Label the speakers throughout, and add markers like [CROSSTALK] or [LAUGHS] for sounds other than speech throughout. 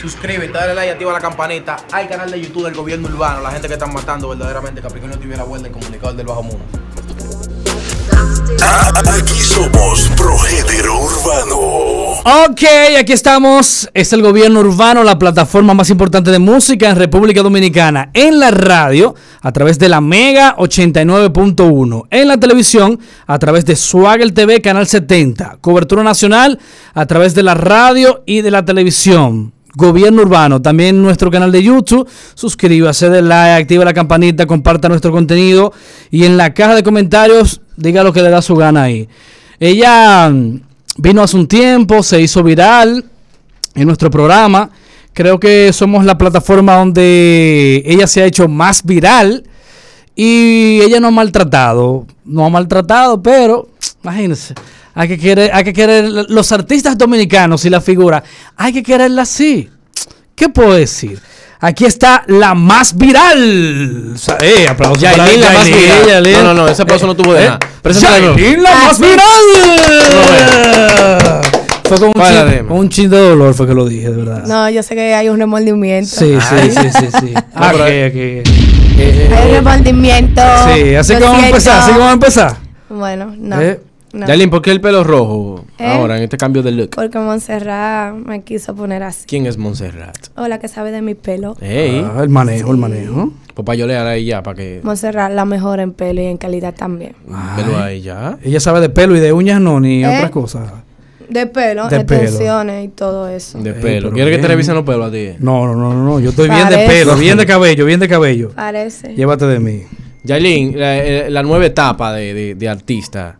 Speaker 1: suscríbete, dale like, activa la campanita. Hay canal de YouTube del gobierno urbano, la gente que están matando verdaderamente Capricornio tuviera vuelta, el comunicador del bajo mundo.
Speaker 2: Aquí somos Progénero Urbano.
Speaker 3: Ok, aquí estamos. Es el gobierno urbano, la plataforma más importante de música en República Dominicana. En la radio, a través de la Mega 89.1. En la televisión, a través de Swagger TV, Canal 70. Cobertura nacional, a través de la radio y de la televisión. Gobierno Urbano, también nuestro canal de YouTube. Suscríbase, de like, activa la campanita, comparta nuestro contenido. Y en la caja de comentarios, diga lo que le da su gana ahí. Ella mm, vino hace un tiempo, se hizo viral en nuestro programa. Creo que somos la plataforma donde ella se ha hecho más viral. Y ella no ha maltratado. No ha maltratado, pero imagínense. Hay que querer, hay que querer los artistas dominicanos y la figura, hay que quererla así. ¿Qué puedo decir? Aquí está la más viral. O sea, eh, aplausos para
Speaker 4: Yailin, la más
Speaker 3: Yailin,
Speaker 4: viral.
Speaker 3: Yailin.
Speaker 4: No, no, no, ese aplauso no tuvo de
Speaker 3: Eh,
Speaker 4: nada.
Speaker 3: Yailin, la más viral. Fue con un,
Speaker 4: Vaya,
Speaker 3: chin, un chin de dolor fue que lo dije, de verdad.
Speaker 5: No, yo sé que hay un remordimiento.
Speaker 3: Sí, sí, sí, sí, sí. [LAUGHS] Ah, ok, ok.
Speaker 5: Hay un remordimiento.
Speaker 3: Sí, así que vamos a empezar, así que vamos a empezar.
Speaker 5: Bueno, no.
Speaker 3: Eh,
Speaker 5: no.
Speaker 4: ¿por qué el pelo rojo
Speaker 5: ¿Eh?
Speaker 4: ahora en este cambio de look?
Speaker 5: Porque Montserrat me quiso poner así.
Speaker 4: ¿Quién es Montserrat?
Speaker 5: Hola, que sabe de mi pelo.
Speaker 4: Ey,
Speaker 3: Ah, el manejo, el manejo.
Speaker 4: pues para yo leer ahí ya, para que
Speaker 5: Montserrat, la mejor en pelo y en calidad también.
Speaker 4: velo ahí ya.
Speaker 3: Ella sabe de pelo y de uñas no, ni
Speaker 5: ¿Eh?
Speaker 3: otras cosas.
Speaker 5: De pelo,
Speaker 3: De pelo.
Speaker 5: extensiones y todo eso.
Speaker 4: De pelo.
Speaker 3: pero
Speaker 4: ¿Quieres que te revisen los pelos a ti?
Speaker 3: No, no, no, no, no. Yo estoy bien de pelo, bien de cabello, bien de cabello.
Speaker 5: Parece.
Speaker 3: Llévate de mí.
Speaker 4: Yailin, la, eh, la nueva etapa de, de- de artista,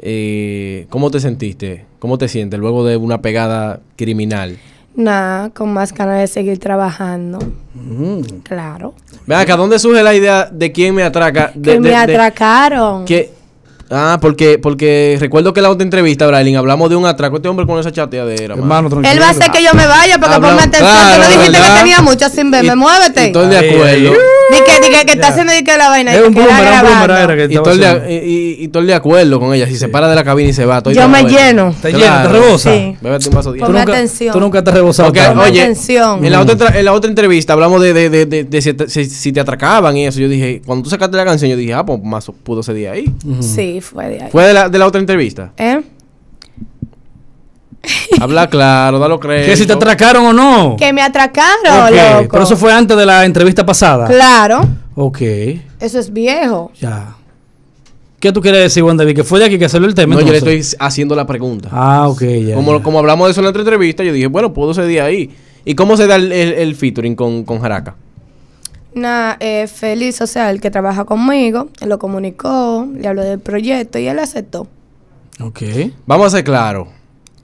Speaker 4: eh, ¿cómo te sentiste? ¿Cómo te sientes luego de una pegada criminal?
Speaker 5: Nada, con más ganas de seguir trabajando.
Speaker 3: Mm.
Speaker 5: Claro.
Speaker 4: Ven acá, ¿dónde surge la idea de quién me atraca? De,
Speaker 5: que
Speaker 4: de-
Speaker 5: me
Speaker 4: de-
Speaker 5: atracaron.
Speaker 4: que- Ah, porque, porque recuerdo que en la otra entrevista, Brailin, hablamos de un atraco. Este hombre con esa chateadera, mano.
Speaker 3: Hermano, tranquilo.
Speaker 5: Él va a hacer que yo me vaya porque ponme atención.
Speaker 4: claro,
Speaker 5: Tú no dijiste
Speaker 4: ¿verdad?
Speaker 5: que tenía mucho sin verme.
Speaker 4: Y-
Speaker 5: Muévete.
Speaker 4: Estoy de
Speaker 3: Ay,
Speaker 4: acuerdo.
Speaker 3: ay,
Speaker 5: Di que, di que, que está haciendo di que la vaina.
Speaker 3: Es un boomerang, un
Speaker 5: grabando.
Speaker 3: boomerang era que
Speaker 4: Y
Speaker 3: estaba
Speaker 4: estoy, de, acuerdo con ella. Si se para de la cabina y se va. Estoy de
Speaker 5: Yo me lleno.
Speaker 3: Te
Speaker 4: Claro.
Speaker 3: llena, te rebosa.
Speaker 5: Sí.
Speaker 4: Bébete un vaso de
Speaker 5: Ponme
Speaker 3: Tú nunca,
Speaker 5: atención.
Speaker 3: tú nunca te has rebosado.
Speaker 4: Oye,
Speaker 5: atención.
Speaker 4: En la, otra, en la otra entrevista hablamos de, de, de, de- de si, te, si- si te atracaban y eso. Yo dije, cuando tú sacaste la canción, yo dije, ah, pues más pudo ser de ahí.
Speaker 5: Sí, fue de ahí.
Speaker 4: Fue de la, de la otra entrevista.
Speaker 5: ¿Eh?
Speaker 4: Habla claro, dalo crédito.
Speaker 3: Que si te atracaron o no.
Speaker 5: Que me atracaron, loco.
Speaker 3: Pero eso fue antes de la entrevista pasada.
Speaker 5: Claro.
Speaker 3: Ok,
Speaker 5: Eso es viejo.
Speaker 3: ya. ¿Qué tú quieres decir, Juan David? Que fue de aquí que salió el tema.
Speaker 4: No, yo le estoy haciendo la pregunta.
Speaker 3: Ah, ok, ya.
Speaker 4: como,
Speaker 3: ya.
Speaker 4: como hablamos de eso en la otra entrevista, yo dije, bueno, puedo ser de ahí. ¿Y cómo se da el, el, el featuring con, con Jaraca?
Speaker 5: Nada, eh, feliz, o sea, el que trabaja conmigo, él lo comunicó, le habló del proyecto y él aceptó.
Speaker 3: Ok.
Speaker 4: Vamos a ser claros.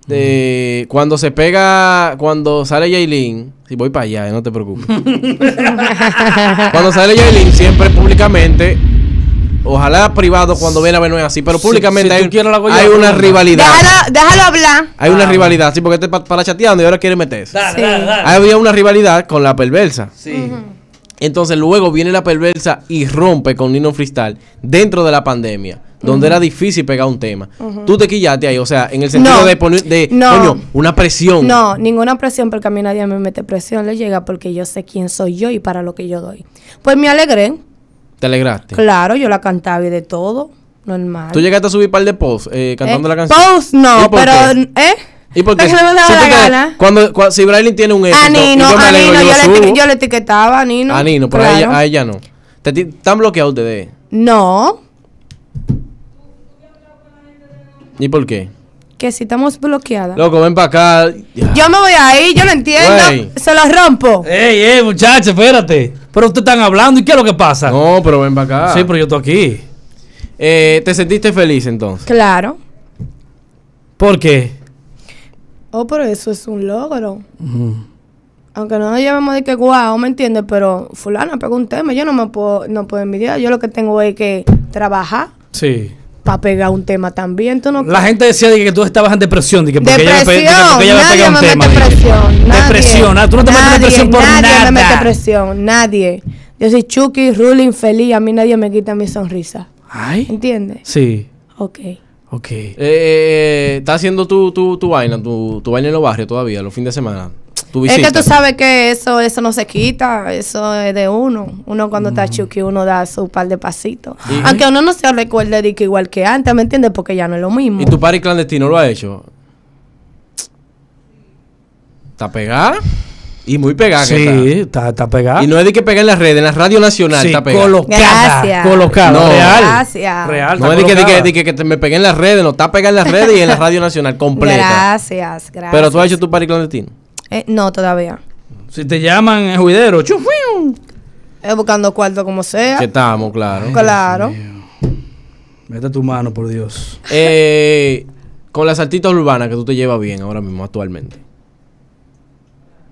Speaker 4: De- Cuando se pega, cuando sale Yailin, si voy para allá, eh, no te preocupes. [LAUGHS] cuando sale Yailin, siempre públicamente, ojalá privado cuando viene a ver no es así, pero públicamente
Speaker 3: si
Speaker 4: hay,
Speaker 3: quieres
Speaker 4: una rivalidad.
Speaker 5: Déjalo, déjalo hablar.
Speaker 4: Hay una rivalidad, sí, porque este pa- para chateando y ahora quiere meterse.
Speaker 5: Sí.
Speaker 4: Había una rivalidad con la perversa.
Speaker 3: Sí.
Speaker 4: Entonces luego viene la perversa y rompe con Nino Freestyle dentro de la pandemia, donde era difícil pegar un tema. Tú te quillaste ahí, o sea, en el sentido
Speaker 5: No.
Speaker 4: de poner, de,
Speaker 5: No.
Speaker 4: coño, una presión.
Speaker 5: No, ninguna presión porque a mí nadie me mete presión, le llega porque yo sé quién soy yo y para lo que yo doy. Pues me alegré,
Speaker 4: Te alegraste.
Speaker 5: claro, yo la cantaba y de todo, normal.
Speaker 4: Tú llegaste a subir par de posts eh, cantando
Speaker 5: Eh,
Speaker 4: la canción.
Speaker 5: Post no,
Speaker 4: ¿Y por
Speaker 5: pero,
Speaker 4: qué?
Speaker 5: ¿eh?
Speaker 4: ¿Y por qué?
Speaker 5: Gana.
Speaker 4: Cuando, cua- si Brailin tiene un éxito,
Speaker 5: A Nino,
Speaker 4: y yo
Speaker 5: a
Speaker 4: alegro,
Speaker 5: Nino,
Speaker 4: yo,
Speaker 5: le, yo etiquetaba a Nino.
Speaker 4: a Nino, pero a, ella, a ella no. Están bloqueados ustedes.
Speaker 5: No,
Speaker 4: ¿Y por qué?
Speaker 5: que si estamos bloqueadas.
Speaker 4: Loco, ven para acá.
Speaker 5: Yo me voy ahí, yo no entiendo. Se los rompo.
Speaker 3: Ey, ey, muchachos, espérate. Pero ustedes están hablando y ¿qué es lo que pasa?
Speaker 4: No, pero ven para acá.
Speaker 3: Sí, pero yo estoy aquí.
Speaker 4: Eh, ¿Te sentiste feliz entonces?
Speaker 5: Claro.
Speaker 3: ¿Por qué?
Speaker 5: Oh, pero eso es un logro. Aunque no nos llevemos de que guau, ¿me entiendes? Pero fulana pegó un tema, yo no me puedo, no puedo envidiar. Yo lo que tengo es que trabajar
Speaker 3: Sí.
Speaker 5: Para pegar un tema también. ¿Tú no
Speaker 3: La gente decía de que tú estabas en depresión. De que porque ella me pe- de que
Speaker 5: Depresión,
Speaker 3: porque ella
Speaker 5: nadie
Speaker 3: pega un
Speaker 5: me
Speaker 3: tema.
Speaker 5: mete presión. nadie.
Speaker 3: Depresión. ah, Tú no te metes
Speaker 5: Nadie,
Speaker 3: depresión por
Speaker 5: nadie
Speaker 3: nada.
Speaker 5: me mete presión, nadie. Yo soy Chucky, ruling, feliz. A mí nadie me quita mi sonrisa.
Speaker 3: Ay.
Speaker 5: ¿Entiendes?
Speaker 3: Sí.
Speaker 5: Ok.
Speaker 3: Ok.
Speaker 4: Eh, eh, ¿Estás haciendo tu, tu, tu vaina, tu, tu vaina en los barrios todavía, los fines de semana?
Speaker 5: Es que tú sabes que eso, eso no se quita, eso es de uno. Uno cuando está chuki, uno da su par de pasitos. Aunque uno no se recuerde de que igual que antes, ¿me entiendes? Porque ya no es lo mismo.
Speaker 4: ¿Y tu party clandestino lo ha hecho? ¿Está pegada? Y muy pegada que
Speaker 3: Sí,
Speaker 4: está.
Speaker 3: está, está pegada.
Speaker 4: Y no es de que pegar en las redes, en la radio nacional
Speaker 3: Sí,
Speaker 4: está pegada.
Speaker 3: colocada.
Speaker 5: Gracias.
Speaker 3: Colocada.
Speaker 4: No.
Speaker 3: Real.
Speaker 5: Gracias.
Speaker 3: Real.
Speaker 4: no es de que, de que, de que- que te- me pegué en las redes, no está pegada en las redes y en la radio nacional completa.
Speaker 5: Gracias, gracias.
Speaker 4: Pero tú has hecho tu party clandestino.
Speaker 5: Eh, no, todavía.
Speaker 3: Si te llaman es juidero, chufiu.
Speaker 5: Es buscando cuarto como sea.
Speaker 4: Que estamos, claro.
Speaker 5: Claro.
Speaker 3: Mete tu mano, por Dios.
Speaker 4: Eh, con las artistas urbanas que tú te llevas bien ahora mismo, actualmente.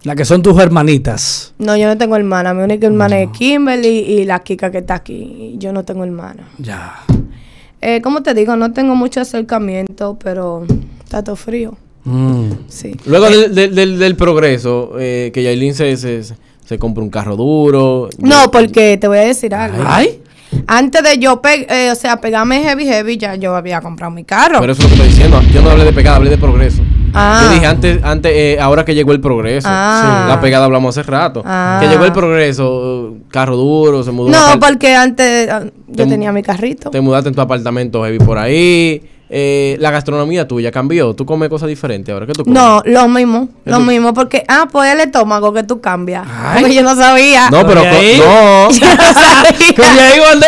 Speaker 3: Las que son tus hermanitas.
Speaker 5: No, yo no tengo hermana. Mi única hermana es Kimberly y la Kika que está aquí. Yo no tengo hermana.
Speaker 3: Ya.
Speaker 5: Eh, como te digo, no tengo mucho acercamiento, pero está todo frío.
Speaker 3: Mm.
Speaker 5: Sí.
Speaker 4: Luego del, del- del- del progreso, eh, que Yailin se, se, compra un carro duro.
Speaker 5: No, porque te voy a decir algo.
Speaker 3: Ay.
Speaker 5: Antes de yo, eh, o sea, pegarme heavy heavy, ya yo había comprado mi carro.
Speaker 4: Pero eso es lo que estoy diciendo. Yo no hablé de pegada, hablé de progreso.
Speaker 5: Ah.
Speaker 4: Yo dije antes, antes eh, ahora que llegó el progreso.
Speaker 5: Ah.
Speaker 4: La pegada hablamos hace rato.
Speaker 5: Ah.
Speaker 4: Que llegó el progreso, carro duro, se mudó.
Speaker 5: no, porque antes ah, yo
Speaker 4: Te-
Speaker 5: tenía mi carrito.
Speaker 4: Te mudaste en tu apartamento heavy por ahí. Eh, la gastronomía tuya cambió. Tú comes cosas diferentes ahora. ¿Qué tú comes?
Speaker 5: No, lo mismo, lo
Speaker 4: Eso-
Speaker 5: mismo, porque, ah, pues el estómago que tú cambias.
Speaker 3: Ay.
Speaker 5: Porque yo no sabía.
Speaker 4: No, pero.
Speaker 3: ¿De
Speaker 4: co-
Speaker 3: ahí?
Speaker 4: No. [LAUGHS]
Speaker 5: yo no sabía.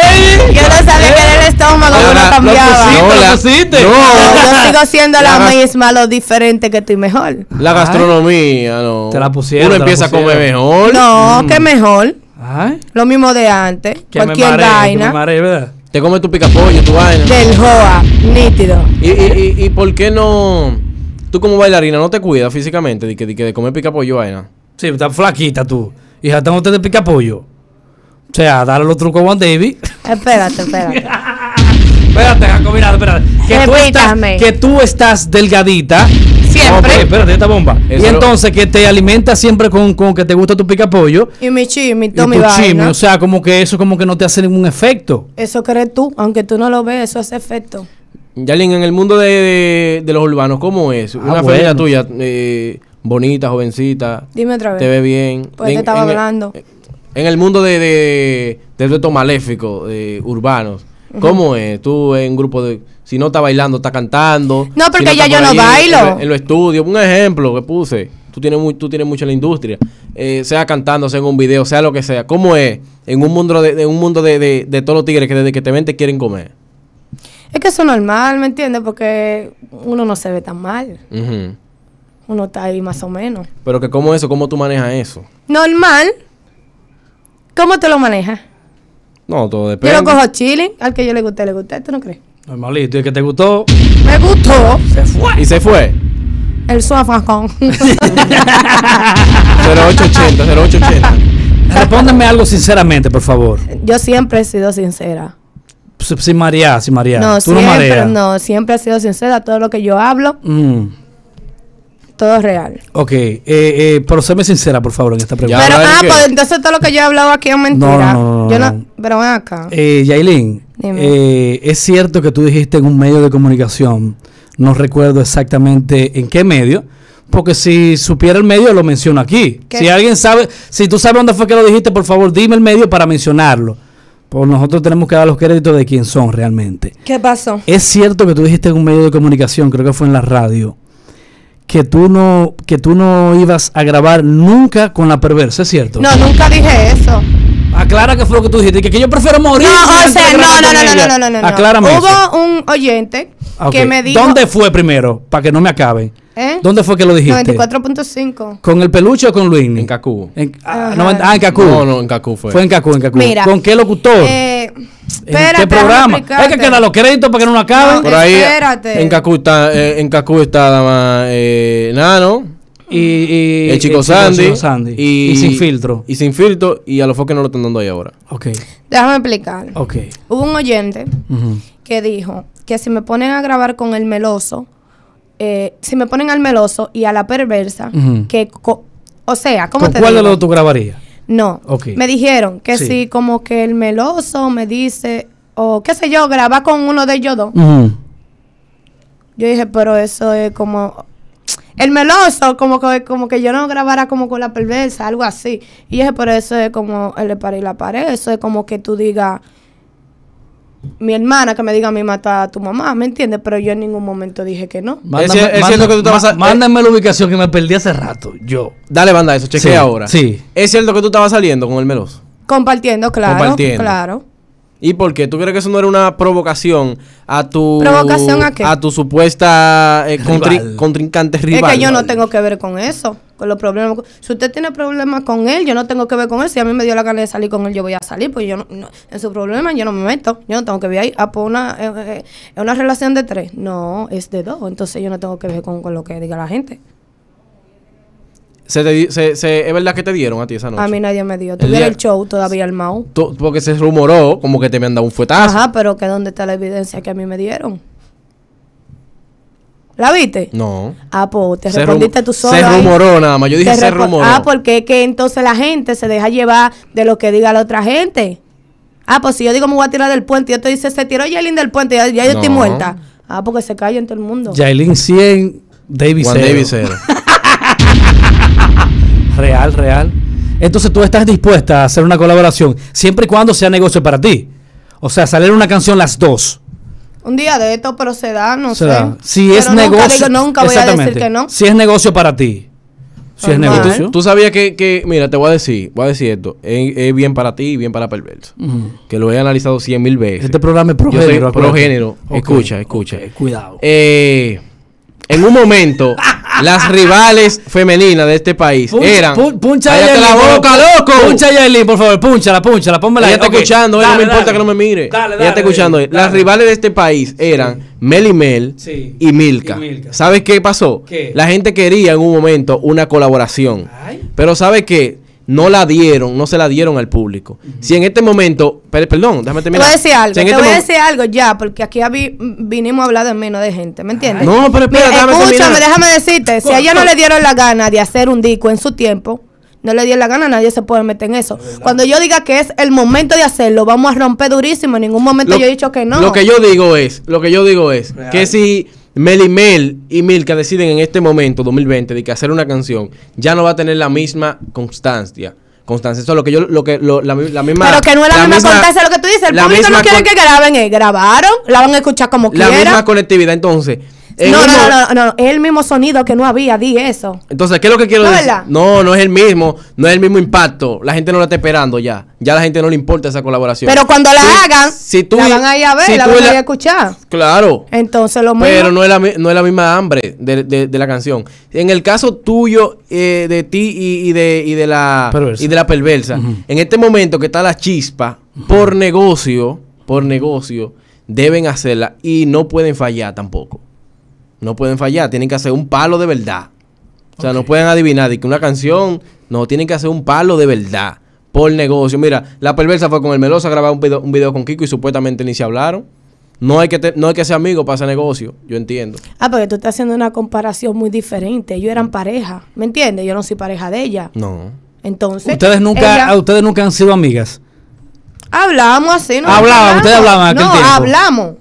Speaker 3: Ahí.
Speaker 5: Yo no sabía que era el estómago que
Speaker 4: lo
Speaker 5: cambiaba.
Speaker 3: pusiste,
Speaker 4: No,
Speaker 3: lo
Speaker 4: la-
Speaker 3: pusiste.
Speaker 4: no.
Speaker 5: Yo sigo [LAUGHS] siendo la, misma, lo diferente que estoy mejor.
Speaker 4: La gastronomía, no.
Speaker 3: Te la pusieron,
Speaker 4: Uno empieza a comer
Speaker 3: pusieron.
Speaker 4: mejor.
Speaker 5: No, que mejor.
Speaker 3: Ay.
Speaker 5: Lo mismo de antes.
Speaker 3: Que me
Speaker 5: cualquier
Speaker 3: que me
Speaker 5: vaina.
Speaker 4: Te comes tu picapollo, tu vaina.
Speaker 5: Del JOA, nítido.
Speaker 4: ¿Y, y, y, y por qué no? Tú como bailarina no te cuidas físicamente de que, de que de comer picapollo vaina.
Speaker 3: Sí, estás flaquita tú. Hija, tengo usted de pica pollo. O sea, dale los trucos a Juan David.
Speaker 5: Espérate, espérate. [LAUGHS]
Speaker 3: espérate, Jaco, mira, espérate. Que tú, estás, que tú estás delgadita.
Speaker 5: Siempre.
Speaker 3: No, espérate, espérate, esta bomba.
Speaker 4: Eso
Speaker 3: y
Speaker 4: lo-
Speaker 3: entonces que te alimentas siempre con, con que te gusta tu pica pollo.
Speaker 5: Y mi chisme, y
Speaker 3: Y
Speaker 5: todo
Speaker 3: tu
Speaker 5: mi
Speaker 3: chisme.
Speaker 5: vaina.
Speaker 3: O sea, como que eso como que no te hace ningún efecto.
Speaker 5: Eso crees tú, aunque tú no lo ves, eso hace efecto.
Speaker 4: Yalin, en el mundo de, de, de los urbanos, ¿cómo es? Una
Speaker 3: Ah,
Speaker 4: familia
Speaker 3: bueno.
Speaker 4: tuya, eh, bonita, jovencita,
Speaker 5: Dime otra vez.
Speaker 4: te ve bien.
Speaker 5: Pues
Speaker 4: En-
Speaker 5: te estaba
Speaker 4: en el-
Speaker 5: hablando.
Speaker 4: En el mundo de, de, de retos maléficos, de urbanos, ¿cómo es? Tú en un grupo de... Si no está bailando, está cantando.
Speaker 5: No, porque
Speaker 4: si
Speaker 5: ya yo no
Speaker 4: en-
Speaker 5: bailo.
Speaker 4: En, en los estudios, un ejemplo que puse. Tú tienes, muy, tú tienes mucho en la industria. Eh, sea cantando, sea en un video, sea lo que sea. ¿Cómo es? En un mundo de, de un mundo de, de, de todos los tigres que desde que te ven te quieren comer.
Speaker 5: Es que eso es normal, ¿me entiendes? Porque uno no se ve tan mal. Uno está ahí más o menos.
Speaker 4: Pero que cómo eso, cómo tú manejas eso.
Speaker 5: Normal. ¿Cómo te lo manejas?
Speaker 4: No, todo
Speaker 5: Yo
Speaker 4: depende.
Speaker 5: lo cojo chilling, al que yo le guste, le guste. ¿Tú no crees?
Speaker 3: Normalito. Y el que te gustó.
Speaker 5: Me gustó
Speaker 3: Se fue.
Speaker 4: Y se fue.
Speaker 5: el suafacón.
Speaker 4: 0880, 0880.
Speaker 3: Respóndeme algo sinceramente, por favor.
Speaker 5: yo siempre he sido sincera.
Speaker 3: Sin marear, sin marear.
Speaker 5: No,
Speaker 3: Tú no
Speaker 5: siempre,
Speaker 3: mareas.
Speaker 5: no, siempre he sido sincera. Todo lo que yo hablo,
Speaker 3: Mm.
Speaker 5: todo es real.
Speaker 3: Ok, eh, eh, pero séme sincera, por favor, en esta pregunta.
Speaker 5: Pero,
Speaker 4: ¿verdad
Speaker 5: ah, pues entonces todo lo que yo he hablado aquí es mentira.
Speaker 3: No, no, no,
Speaker 5: yo
Speaker 3: no,
Speaker 5: no,
Speaker 3: no.
Speaker 5: pero ven acá.
Speaker 3: Eh, Yailin, eh, es cierto que tú dijiste en un medio de comunicación, no recuerdo exactamente en qué medio, porque si supiera el medio lo menciono aquí.
Speaker 5: ¿Qué?
Speaker 3: Si alguien sabe, si tú sabes dónde fue que lo dijiste, por favor dime el medio para mencionarlo. Pues nosotros tenemos que dar los créditos de quién son realmente.
Speaker 5: ¿Qué pasó?
Speaker 3: Es cierto que tú dijiste en un medio de comunicación, creo que fue en la radio, que tú no, que tú no ibas a grabar nunca con la perversa, ¿es cierto?
Speaker 5: No, nunca dije eso.
Speaker 3: Aclara que fue lo que tú dijiste, que, que yo prefiero morir.
Speaker 5: No, o sea, no, no, no, no, no, no, no, no.
Speaker 3: Aclárame eso.
Speaker 5: Hubo un oyente que me dijo.
Speaker 3: ¿Dónde fue primero? Para que no me acaben.
Speaker 5: ¿Eh?
Speaker 3: ¿Dónde fue que lo dijiste?
Speaker 5: 94.5.
Speaker 3: ¿Con el peluche o con Luis?
Speaker 4: En Cacú.
Speaker 3: En, ah, no, ah, en Cacú.
Speaker 4: No, no, en Cacú fue.
Speaker 3: Fue en Cacú, en Cacú.
Speaker 5: Mira.
Speaker 3: ¿Con qué locutor?
Speaker 5: Eh,
Speaker 3: ¿En
Speaker 5: espérate,
Speaker 3: qué programa? Es que
Speaker 5: explicarte.
Speaker 3: queda los créditos para que no nos acaben.
Speaker 5: No,
Speaker 4: Por ahí,
Speaker 5: Espérate.
Speaker 4: en Cacú está, eh, en Cacú está nada más eh, Nano,
Speaker 3: y, y-
Speaker 4: el chico Sandy,
Speaker 3: Chico Sandy. Y, sin filtro.
Speaker 4: Y sin filtro, y a los foques no lo están dando ahí ahora.
Speaker 3: Ok,
Speaker 5: Déjame explicar.
Speaker 3: ok.
Speaker 5: Hubo un oyente que dijo que si me ponen a grabar con el meloso, eh, si me ponen al meloso y a la perversa, que, o sea, ¿cómo
Speaker 3: ¿Con
Speaker 5: te
Speaker 3: cuál de los tú grabarías?
Speaker 5: No,
Speaker 3: Ok.
Speaker 5: me dijeron que
Speaker 3: Sí.
Speaker 5: si como que el meloso me dice, o qué sé yo, grabar con uno de ellos dos. Yo dije, pero eso es como... el meloso, como que, como que yo no grabara como con la perversa, algo así. Y es por eso es como el de pared y la pared. Eso es como que tú digas, mi hermana que me diga a mí mata a tu mamá, ¿me entiendes? Pero yo en ningún momento dije que no.
Speaker 3: Mándame,
Speaker 4: Es cier- es cierto que tú te vas a-
Speaker 3: Mándame la ubicación que me perdí hace rato. Yo.
Speaker 4: Dale, banda, eso, chequea
Speaker 3: Sí,
Speaker 4: ahora.
Speaker 3: sí.
Speaker 4: ¿Es cierto que tú estabas saliendo con el meloso?
Speaker 5: Compartiendo, claro.
Speaker 4: Compartiendo.
Speaker 5: Claro.
Speaker 4: ¿Y por qué? ¿Tú crees que eso no era una provocación a tu...
Speaker 5: ¿Provocación a qué?
Speaker 4: A tu supuesta eh, contri-
Speaker 3: Rival.
Speaker 4: contrincante rival.
Speaker 5: Es que yo no tengo que ver con eso, con los problemas. Si usted tiene problemas con él, yo no tengo que ver con él. Si a mí me dio la gana de salir con él, yo voy a salir, pues yo no, no- en su problema yo no me meto. Yo no tengo que ver ahí. Ah, pues una, eh, eh, ¿es una relación de tres. No, es de dos. Entonces yo no tengo que ver con, con lo que diga la gente.
Speaker 4: Se te se- se- ¿Es verdad que te dieron a ti esa noche?
Speaker 5: A mí nadie me dio.
Speaker 4: El
Speaker 5: Tuviera
Speaker 4: día-
Speaker 5: el show todavía armado.
Speaker 4: Tú- porque se rumoró como que te habían dado un fuetazo.
Speaker 5: Ajá, pero que dónde está la evidencia que a mí me dieron. ¿La viste?
Speaker 4: No.
Speaker 5: Ah, pues te
Speaker 4: Se
Speaker 5: respondiste tú solo.
Speaker 4: Se
Speaker 5: ahí.
Speaker 4: rumoró nada más. Yo dije se rumoró.
Speaker 5: Ah, porque es que entonces la gente se deja llevar de lo que diga la otra gente. Ah, pues si yo digo me voy a tirar del puente y yo te dice, se tiró Yailin del puente, ya, ya yo estoy muerta. Ah, porque se calla en todo el mundo.
Speaker 3: Jailin 100, David
Speaker 4: Juan
Speaker 3: 0.
Speaker 4: David cero. [LAUGHS]
Speaker 3: Real, real. Entonces tú estás dispuesta a hacer una colaboración siempre y cuando sea negocio para ti. O sea, salir una canción las dos.
Speaker 5: Un día de esto, pero se da, no
Speaker 3: Se
Speaker 5: sé.
Speaker 3: da. Si
Speaker 5: Pero
Speaker 3: es
Speaker 5: nunca
Speaker 3: negocio.
Speaker 5: digo- nunca voy a decir
Speaker 3: Exactamente.
Speaker 5: que no.
Speaker 3: Si es negocio para ti. Si es
Speaker 5: Normal.
Speaker 3: negocio.
Speaker 4: Tú sabías que, que, mira, te voy a decir, voy a decir esto, es, es bien para ti y bien para perverso. Que lo he analizado cien mil veces.
Speaker 3: Este programa es pro
Speaker 4: Yo soy
Speaker 3: género,
Speaker 4: pro
Speaker 3: acuérdate.
Speaker 4: género.
Speaker 3: Ok,
Speaker 4: Escucha, escucha.
Speaker 3: cuidado.
Speaker 4: Eh, en un momento, [LAUGHS] las rivales femeninas de este país
Speaker 3: Puncha-
Speaker 4: eran.
Speaker 3: pu- puncha
Speaker 4: ¡Cállate la boca, loco!
Speaker 3: Puncha a Yailin, por favor, puncha, puncha, pónmela
Speaker 4: Ella está
Speaker 3: Ok.
Speaker 4: escuchando, no
Speaker 3: Dale,
Speaker 4: me importa
Speaker 3: dale.
Speaker 4: que no me mire.
Speaker 3: Dale,
Speaker 4: ella está escuchando. Las rivales de este país eran Mel y Mel
Speaker 3: Sí.
Speaker 4: y Milka.
Speaker 3: Y Milka.
Speaker 4: ¿Sabes qué pasó?
Speaker 3: ¿Qué?
Speaker 4: La gente quería en un momento una colaboración.
Speaker 3: Ay.
Speaker 4: Pero ¿sabe qué? No la dieron, no se la dieron al público. Si en este momento, per- perdón, déjame
Speaker 5: Te
Speaker 4: terminar.
Speaker 5: voy a decir algo,
Speaker 4: Si
Speaker 5: te
Speaker 4: este
Speaker 5: voy a decir algo ya, porque aquí vinimos a hablar de menos de gente, ¿me entiendes?
Speaker 4: No, pero espera,
Speaker 5: Mira,
Speaker 4: déjame
Speaker 5: escúchame,
Speaker 4: terminar.
Speaker 5: déjame decirte, si a ella no le dieron la gana de hacer un disco en su tiempo, no le dio la gana, nadie se puede meter en eso. Cuando yo diga que es el momento de hacerlo, vamos a romper durísimo, en ningún momento
Speaker 4: Lo-
Speaker 5: yo he dicho que no.
Speaker 4: Lo que yo digo es, lo que yo digo es que si Mel y Mel y Milka deciden en este momento, 2020, de que hacer una canción, ya no va a tener la misma constancia. Constancia, eso es lo que yo, lo que, lo- la, mi- la misma.
Speaker 5: Pero que no es la, misma constancia lo que tú dices. El
Speaker 4: la
Speaker 5: público no
Speaker 4: misma
Speaker 5: quiere que graben, eh, grabaron, la van a escuchar como
Speaker 4: La
Speaker 5: quiera.
Speaker 4: misma conectividad, entonces. En
Speaker 5: No, no, no, no, no, es el mismo sonido que no había, di eso.
Speaker 4: Entonces, ¿qué es lo que quiero
Speaker 5: ¿No,
Speaker 4: decir?
Speaker 5: verdad?
Speaker 4: No, no es el mismo, no es el mismo impacto. La gente no la está esperando ya. Ya a la gente no le importa esa colaboración.
Speaker 5: Pero cuando la hagan,
Speaker 4: si tú
Speaker 5: la van a ir a ver,
Speaker 4: si
Speaker 5: la van a
Speaker 4: la-
Speaker 5: ir a escuchar.
Speaker 4: Claro.
Speaker 5: Entonces lo mismo.
Speaker 4: Pero no es, la, mi- no es la misma hambre de, de- de la canción. En el caso tuyo, eh, de ti y, y de, y de la
Speaker 3: Perversa.
Speaker 4: y de la perversa, en este momento que está la chispa, por negocio, por negocio, deben hacerla y no pueden fallar tampoco. No pueden fallar, tienen que hacer un palo de verdad. O sea, no pueden adivinar de que una canción, no, tienen que hacer un palo de verdad. Por negocio. Mira, la perversa fue con el Melosa a grabar un video, un video con Kiko y supuestamente ni se hablaron. No hay que, te- no hay que ser amigo para hacer negocio, yo entiendo.
Speaker 5: Ah, porque tú estás haciendo una comparación muy diferente. Ellos eran pareja, ¿me entiendes? Yo no soy pareja de ella.
Speaker 4: No.
Speaker 5: Entonces.
Speaker 3: Ustedes nunca,
Speaker 5: ella-
Speaker 3: ustedes nunca han sido amigas.
Speaker 5: Hablamos así, ¿no?
Speaker 3: Hablaban, ustedes hablaban en aquel
Speaker 5: no,
Speaker 3: tiempo.
Speaker 5: hablamos.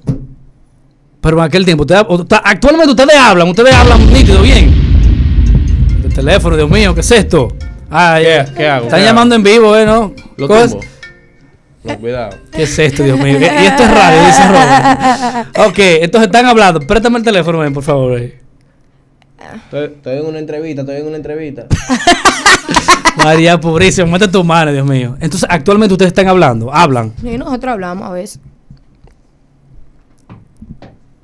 Speaker 3: Pero en aquel tiempo, actualmente ustedes hablan, ustedes hablan nítido, bien. El teléfono, Dios mío, ¿qué es esto? Ah, ya.
Speaker 4: ¿Qué hago?
Speaker 3: Están
Speaker 4: ¿Qué
Speaker 3: llamando en vivo, ¿eh? ¿No?
Speaker 4: Lo. No, cuidado.
Speaker 3: ¿Qué es esto, Dios mío? ¿Qué- Y esto es radio, dice Robert. Ok, entonces están hablando. Préstame el teléfono, ven, por favor. eh.
Speaker 4: Estoy, estoy en una entrevista, estoy en una entrevista. [LAUGHS]
Speaker 3: María, pobrísima, mete tu mano, Dios mío. Entonces, actualmente ustedes están hablando, hablan.
Speaker 5: Y nosotros hablamos a veces.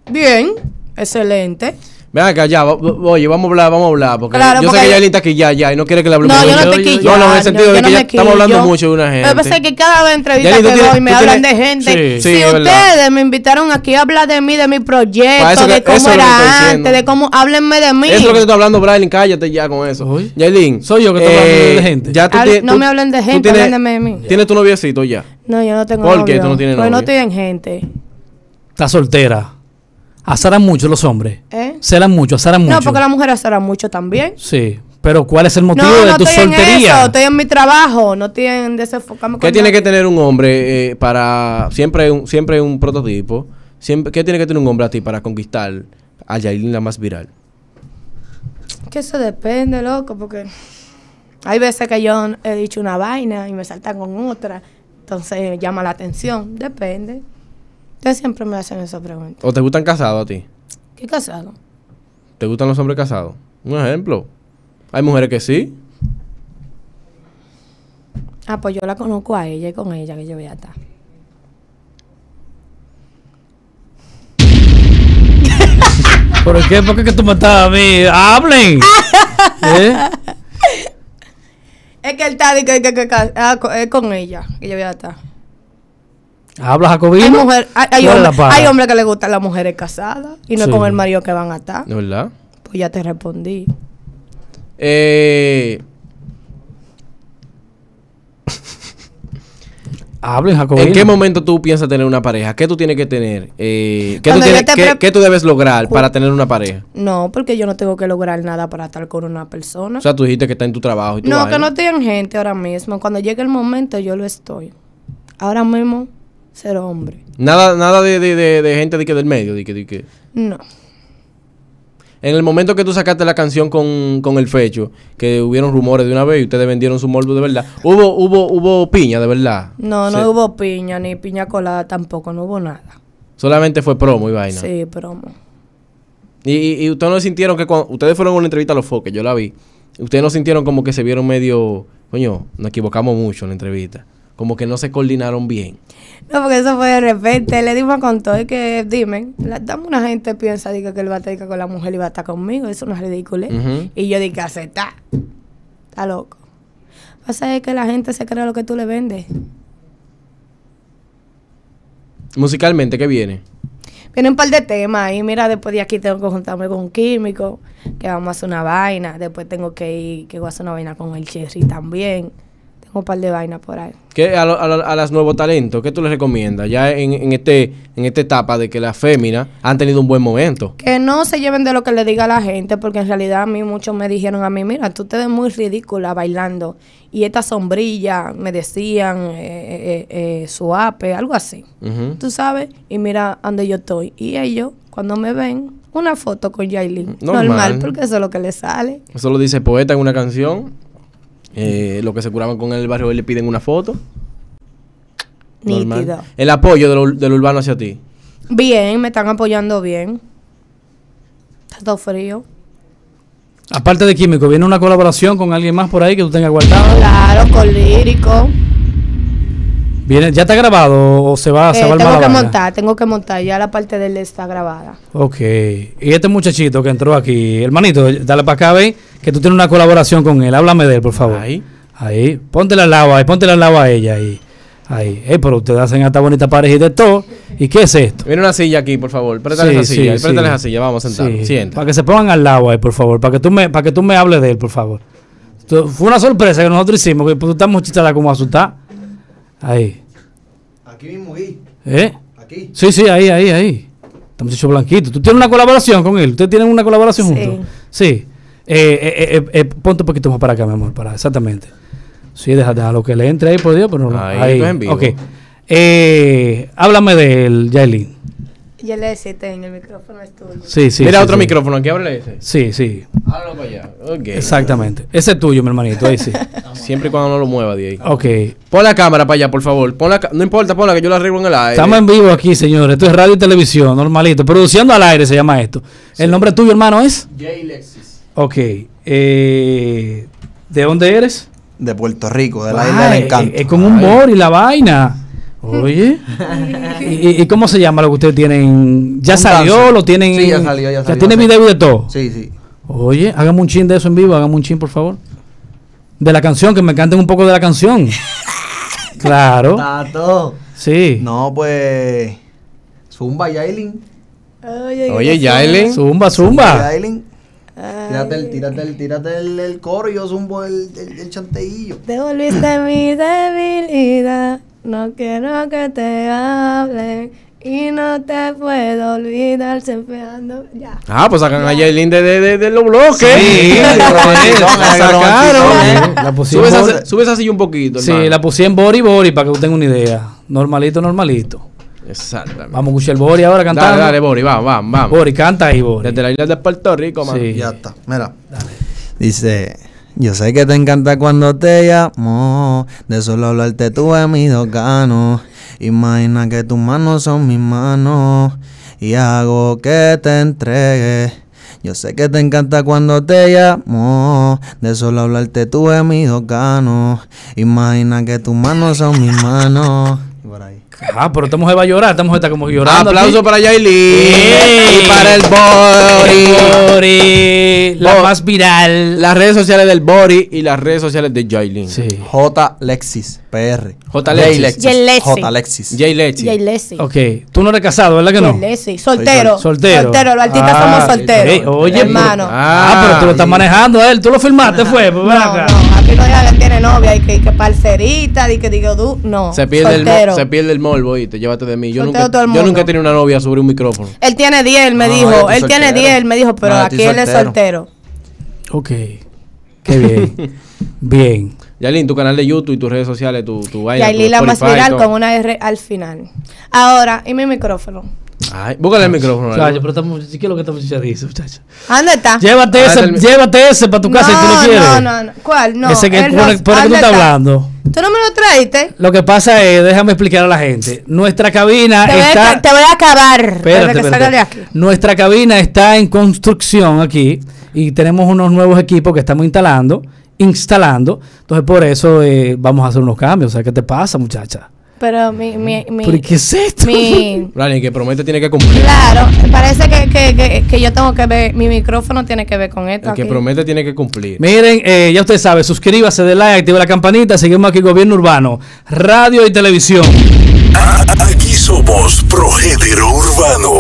Speaker 5: Bien, excelente.
Speaker 4: Ven acá, ya, oye, vamos a hablar, vamos a hablar. Porque
Speaker 5: Claro,
Speaker 4: yo sé
Speaker 5: porque-
Speaker 4: que Yailin está aquí ya, ya, y no quiere que le hablemos
Speaker 5: No, yo
Speaker 4: mucho.
Speaker 5: no te quillo.
Speaker 4: No, no, en el sentido de que
Speaker 5: no
Speaker 4: ya
Speaker 5: me
Speaker 4: estamos hablando mucho de una gente.
Speaker 5: Lo que pasa es que cada vez entrevista
Speaker 4: Yailin, tú
Speaker 5: que
Speaker 4: tienes-
Speaker 5: doy me hablan
Speaker 4: tienes-
Speaker 5: de gente.
Speaker 3: Sí,
Speaker 4: sí,
Speaker 5: si ustedes me invitaron aquí a hablar de mí, de mi proyecto,
Speaker 4: que-
Speaker 5: de cómo
Speaker 4: que
Speaker 5: era antes, de cómo háblenme de mí.
Speaker 4: Eso es lo que te estoy hablando, Brian, cállate ya con eso. Yailin.
Speaker 3: Soy yo que estoy hablando de gente.
Speaker 4: Ya tú tienes-
Speaker 5: no
Speaker 4: tú-
Speaker 5: me hablen de gente, háblenme de mí.
Speaker 4: ¿Tienes tu noviecito ya?
Speaker 5: No, yo no tengo
Speaker 4: ¿Por qué
Speaker 5: novio.
Speaker 4: tú no tienes
Speaker 5: Porque no
Speaker 4: novio?
Speaker 5: estoy en gente.
Speaker 3: Está soltera. Azaran mucho los hombres.
Speaker 5: ¿Eh?
Speaker 3: Celan mucho, azaran mucho.
Speaker 5: No, porque las mujeres harán mucho también.
Speaker 3: Sí. Pero ¿cuál es el motivo
Speaker 5: No,
Speaker 3: de
Speaker 5: no
Speaker 3: tu
Speaker 5: estoy en
Speaker 3: soltería?
Speaker 5: eso, estoy en mi trabajo, no estoy en desenfocarme
Speaker 4: ¿Qué
Speaker 5: con
Speaker 4: tiene que tener un hombre eh, para. Siempre un, siempre un prototipo. Siempre, ¿Qué tiene que tener un hombre a ti para conquistar a Yailin la más viral?
Speaker 5: Que eso depende, loco, porque hay veces que yo he dicho una vaina y me saltan con otra, entonces llama la atención. Depende. Ustedes siempre me hacen esa pregunta.
Speaker 4: ¿O te gustan casados a ti?
Speaker 5: ¿Qué casado?
Speaker 4: ¿Te gustan los hombres casados? Un ejemplo. Hay mujeres que sí.
Speaker 5: Ah, pues yo la conozco a ella y con ella que yo voy a estar. [LAUGHS]
Speaker 3: ¿Por qué? ¿Por qué que tú me estás a mí? ¡Hablen! [LAUGHS] ¿Eh?
Speaker 5: Es que está de que, que, que- ah, es con ella que yo voy a estar.
Speaker 3: ¿Hablas
Speaker 5: Hay,
Speaker 3: jacobino?
Speaker 5: mujer, hay, hay
Speaker 3: ¿Cuál es la
Speaker 5: hombre-
Speaker 3: para?
Speaker 5: hay hombres que les gustan las mujeres casadas y no
Speaker 3: Sí.
Speaker 5: con el marido que van a estar.
Speaker 4: ¿De verdad?
Speaker 5: Pues ya te respondí.
Speaker 4: Eh, [LAUGHS]
Speaker 3: Hablen jacobino.
Speaker 4: ¿En qué momento tú piensas tener una pareja? ¿Qué tú tienes que tener? Eh, ¿qué, tú tienes-
Speaker 5: te
Speaker 4: qué- tú debes lograr para tener una pareja?
Speaker 5: No, porque yo no tengo que lograr nada para estar con una persona.
Speaker 4: O sea, tú dijiste que está en tu trabajo y tu
Speaker 5: no,
Speaker 4: vaina.
Speaker 5: que no tengan gente ahora mismo. Cuando llegue el momento, yo lo estoy. Ahora mismo, ser hombre.
Speaker 4: Nada, nada de, de, de, de gente de que del medio. De que, de que.
Speaker 5: No.
Speaker 4: En el momento que tú sacaste la canción con, con el fecho, que hubieron rumores de una vez y ustedes vendieron su morbo de verdad. Hubo, hubo, hubo piña de verdad.
Speaker 5: No, no hubo piña ni piña colada tampoco. No hubo nada.
Speaker 4: Solamente fue promo y vaina.
Speaker 5: Sí, promo.
Speaker 4: Y, y, y ustedes no sintieron que cuando ustedes fueron a una entrevista a los foques, yo la vi. Ustedes no sintieron como que se vieron medio, coño, nos equivocamos mucho en la entrevista. Como que no se coordinaron bien.
Speaker 5: No, porque eso fue de repente. Le dimos con todo. Es que, dime, la, dame una gente piensa diga, que él va a estar con la mujer y va a estar conmigo. Eso no es ridículo.
Speaker 4: Ujú.
Speaker 5: Y yo dije, aceptar. Está loco. Pasa es que la gente se cree lo que tú le vendes.
Speaker 4: Musicalmente, ¿qué viene?
Speaker 5: Viene un par de temas y mira, después de aquí tengo que juntarme con un químico, que vamos a hacer una vaina. Después tengo que ir, que voy a hacer una vaina con el Cherry también. Un par de vainas por ahí.
Speaker 4: ¿Qué a, lo- a, lo- a las nuevos talentos, qué tú les recomiendas? Ya en, en este, en esta etapa de que las féminas han tenido un buen momento.
Speaker 5: Que no se lleven de lo que le diga la gente, porque en realidad a mí muchos me dijeron a mí, mira, tú te ves muy ridícula bailando. Y esta sombrilla, me decían, eh, eh, eh, suape, algo así.
Speaker 4: Ujú.
Speaker 5: Tú sabes, y mira donde yo estoy. Y ellos, cuando me ven, una foto con Yailin.
Speaker 4: Normal.
Speaker 5: Normal. porque eso es lo que les sale.
Speaker 4: Eso lo dice poeta en una canción. Eh, lo que se curaban con él en el barrio hoy le piden una foto. Normal.
Speaker 5: Nítido.
Speaker 4: El apoyo del, ur- del urbano hacia ti.
Speaker 5: Bien, me están apoyando bien. Está todo frío.
Speaker 3: Aparte de químico, ¿viene una colaboración con alguien más por ahí que tú tengas guardado?
Speaker 5: Claro, con lírico.
Speaker 3: ¿Viene, ¿Ya está grabado o se va, se
Speaker 5: Eh,
Speaker 3: va a armar
Speaker 5: tengo que
Speaker 3: vaina?
Speaker 5: montar, tengo que montar. Ya la parte de él está grabada.
Speaker 3: Ok. Y este muchachito que entró aquí, hermanito, dale para acá, ve, que tú tienes una colaboración con él. Háblame de él, por favor.
Speaker 4: Ahí.
Speaker 3: Ahí. Póntela al lado ahí, póntela al lado a ella ahí. Ahí. Eh, pero ustedes hacen esta bonita pareja y de todo. ¿Y qué es esto?
Speaker 4: Viene una silla aquí, por favor. Préstale esa silla. Préstale esa silla. Vamos a sentarnos.
Speaker 3: Sí.
Speaker 4: Sienta.
Speaker 3: Para que se pongan al lado ahí, por favor. Para que tú me, para que tú me hables de él, por favor. Esto Fue una sorpresa que nosotros hicimos, que tú estás muchachada como asustada. Ahí.
Speaker 1: Aquí mismo, Gui.
Speaker 3: ¿Eh?
Speaker 1: Aquí.
Speaker 3: Sí, sí, ahí, ahí, ahí. Está muchacho blanquito. ¿Tú tienes una colaboración con él? ¿Ustedes tienen una colaboración
Speaker 5: Sí.
Speaker 3: juntos? Sí. Eh, eh, eh, eh, ponte un poquito más para acá, mi amor, para exactamente. Sí, deja, deja lo que le entre ahí, por Dios, pero no.
Speaker 4: Ahí,
Speaker 3: Ahí,
Speaker 4: esto es en vivo.
Speaker 3: Ok. Eh, háblame de él, Yailin.
Speaker 5: Ya le decía, en el micrófono es tuyo.
Speaker 3: Sí, sí.
Speaker 4: Mira
Speaker 3: sí,
Speaker 4: otro
Speaker 3: sí.
Speaker 4: micrófono aquí. Ábrele ese.
Speaker 3: Sí, sí.
Speaker 4: Háblalo para allá. Ok.
Speaker 3: Exactamente. Ese es tuyo, mi hermanito. Ahí sí. [LAUGHS]
Speaker 4: Siempre y cuando no lo mueva de ahí.
Speaker 3: Ok.
Speaker 4: Pon la cámara para allá, por favor. Pon la no importa, ponla que yo la arreglo en el aire.
Speaker 3: Estamos en vivo aquí, señores. Esto es radio y televisión, normalito. Produciendo al aire se llama esto. ¿El nombre tuyo, hermano, es?
Speaker 1: Jay.
Speaker 3: Ok. Eh, ¿De dónde eres?
Speaker 6: De Puerto Rico, de la
Speaker 3: Ay,
Speaker 6: isla del encanto.
Speaker 3: Es con un bor y la vaina. [LAUGHS] Oye. ¿Y, cómo se llama lo que ustedes tienen? ¿Ya
Speaker 6: Un
Speaker 3: salió? ¿Lo tienen?
Speaker 6: Sí, ya salió, ya salió
Speaker 3: tiene
Speaker 6: hace-
Speaker 3: video de todo?
Speaker 6: Sí, sí.
Speaker 3: Oye, hagamos un chin de eso en vivo. Hagamos un chin, por favor. De la canción, que me canten un poco de la canción. [LAUGHS] claro.
Speaker 6: Tato.
Speaker 3: Sí.
Speaker 6: No, pues. Zumba, Yailin.
Speaker 5: Oye,
Speaker 4: Oye,
Speaker 5: ¿qué
Speaker 4: Yailin.
Speaker 3: Zumba, zumba.
Speaker 6: Yailin.
Speaker 5: Ay,
Speaker 6: Tírate el, tírate el, tírate el, el coro y yo zumbo el, el, el chanteillo.
Speaker 5: Te volviste mi debilidad. No quiero que te hable. Y no te puedo olvidar siempre ando. Ya.
Speaker 4: Ah, pues sacan a Yailin de, de, de, de los bloques.
Speaker 3: Sí,
Speaker 4: la sacaron.
Speaker 3: La
Speaker 4: Sube
Speaker 3: pusimos.
Speaker 4: esa, sube esa silla un poquito.
Speaker 3: Sí,
Speaker 4: hermano.
Speaker 3: la puse en Bori Bori para que usted tenga una idea. Normalito, normalito.
Speaker 4: Exactamente.
Speaker 3: Vamos a escuchar el Bori ahora cantando.
Speaker 4: Dale, dale, Bori, vamos, vamos, vamos.
Speaker 3: Bori, canta ahí, Bori.
Speaker 4: Desde la isla de Puerto Rico, mano.
Speaker 3: Sí.
Speaker 6: Ya está, mira. Dice, yo sé que te encanta cuando te llamo, de solo hablarte tuve mi dos ganos. Imagina que tus manos son mis manos y hago que te entregue. Yo sé que te encanta cuando te llamo, de solo hablarte tuve mis dos ganos. Imagina que tus manos son mis manos.
Speaker 3: Ah, pero esta mujer va a llorar, esta mujer está como llorando.
Speaker 4: Aplauso
Speaker 3: aquí.
Speaker 4: para Yailin
Speaker 3: ¡Ey!
Speaker 4: y para el Bori.
Speaker 3: Bori, la
Speaker 4: Bo-
Speaker 3: más viral.
Speaker 4: Las redes sociales del Bori y las redes sociales de Yailin.
Speaker 3: Sí.
Speaker 6: J Lexis PR.
Speaker 4: J.
Speaker 6: J
Speaker 4: Lexis.
Speaker 5: J. Lexis.
Speaker 6: J Lexis.
Speaker 3: Ok, tú no eres casado, ¿verdad que no?
Speaker 5: Leslie. Soltero.
Speaker 3: Soltero.
Speaker 5: Soltero. Los artistas
Speaker 3: Ah,
Speaker 5: somos solteros.
Speaker 3: oye,
Speaker 5: hermano.
Speaker 3: Ah, pero tú lo estás
Speaker 4: sí.
Speaker 3: manejando a él, tú lo firmaste, fue. Pues,
Speaker 5: No, no, no diga que tiene novia y que, y que parcerita, y que digo tú, no.
Speaker 4: Se pierde, el,
Speaker 5: soltero.
Speaker 4: mo- se pierde el morbo y te llévate de mí. Yo
Speaker 5: Soltero
Speaker 4: nunca,
Speaker 5: el
Speaker 4: yo nunca he tenido una novia sobre un micrófono.
Speaker 5: Él tiene 10, él me
Speaker 6: No,
Speaker 5: dijo. Él tiene
Speaker 6: soltero.
Speaker 5: 10, él me dijo, pero
Speaker 6: No,
Speaker 5: aquí él es
Speaker 6: soltero.
Speaker 3: Ok, qué bien. [LAUGHS] bien.
Speaker 4: Yailin, tu canal de YouTube y tus redes sociales, tu, tu vaina. tu
Speaker 5: Yailin la más viral con una R al final. Ahora, y mi micrófono.
Speaker 4: Ay, búscale el micrófono.
Speaker 3: Muchacho, pero esta muchacha, ¿qué es lo que esta muchacha dice, muchacho?
Speaker 5: ¿Dónde está?
Speaker 3: Llévate
Speaker 4: Ah,
Speaker 3: ese, llévate ese para tu casa si tú lo quieres.
Speaker 5: no, no, no. ¿Cuál? No.
Speaker 3: Ese que,
Speaker 5: el
Speaker 3: por,
Speaker 5: ros-
Speaker 3: por el que tú
Speaker 5: ¿dónde
Speaker 3: estás
Speaker 5: está?
Speaker 3: hablando.
Speaker 5: ¿Tú no me lo traíste?
Speaker 3: Lo que pasa es, déjame explicar a la gente. Nuestra cabina
Speaker 5: Te voy, a,
Speaker 3: está.
Speaker 5: te voy a acabar.
Speaker 3: Espérate, espérate.
Speaker 5: aquí.
Speaker 3: Nuestra cabina está en construcción aquí y tenemos unos nuevos equipos que estamos instalando, instalando. Entonces por eso eh, vamos a hacer unos cambios. O sea, ¿qué te pasa, muchacha?
Speaker 5: Pero mi, mi, mi,
Speaker 3: ¿Pero qué es esto?
Speaker 5: mi- [LAUGHS]
Speaker 4: Rani, que promete tiene que cumplir.
Speaker 5: claro, parece que, que, que, que yo tengo que ver, mi micrófono tiene que ver con esto.
Speaker 4: El que
Speaker 5: aquí.
Speaker 4: promete tiene que cumplir.
Speaker 3: Miren, eh, ya usted sabe, suscríbase, de like, active la campanita. Seguimos aquí, Gobierno Urbano, Radio y Televisión.
Speaker 2: Aquí somos Progénero Urbano.